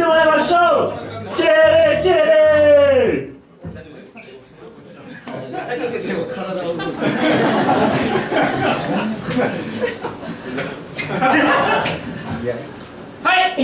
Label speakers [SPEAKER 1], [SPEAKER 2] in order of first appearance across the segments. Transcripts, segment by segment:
[SPEAKER 1] ってもらいましょう。ゲレゲレ
[SPEAKER 2] はい。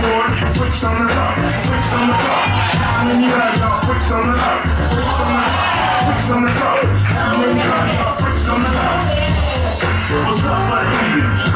[SPEAKER 2] board, switch on the top, freaks on the top. How many of y'all freaks on the
[SPEAKER 3] top, freaks on the top, freaks on the top? How many of y'all freaks on the top? What's up,
[SPEAKER 1] buddy?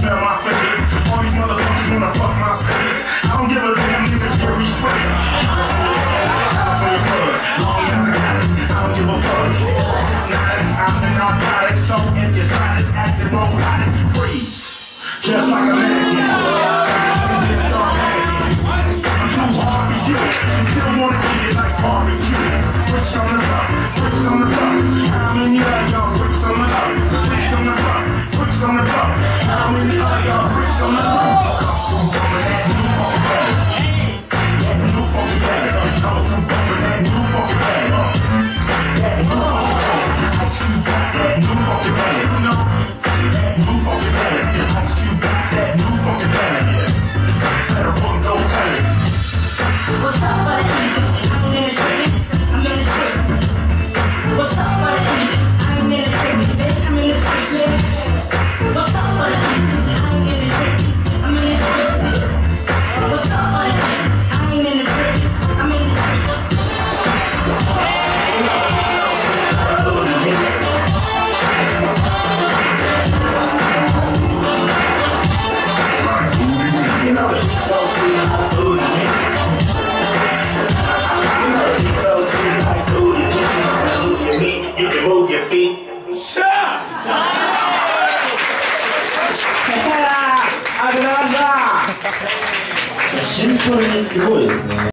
[SPEAKER 1] smell my face. シンプルにすごいですね。